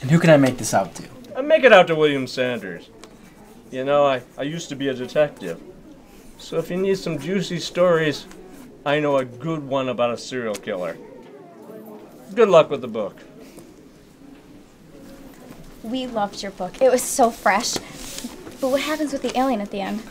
And who can I make this out to? I make it out to William Sanders. You know, I, I used to be a detective. So if you need some juicy stories, I know a good one about a serial killer. Good luck with the book. We loved your book. It was so fresh. But what happens with the alien at the end?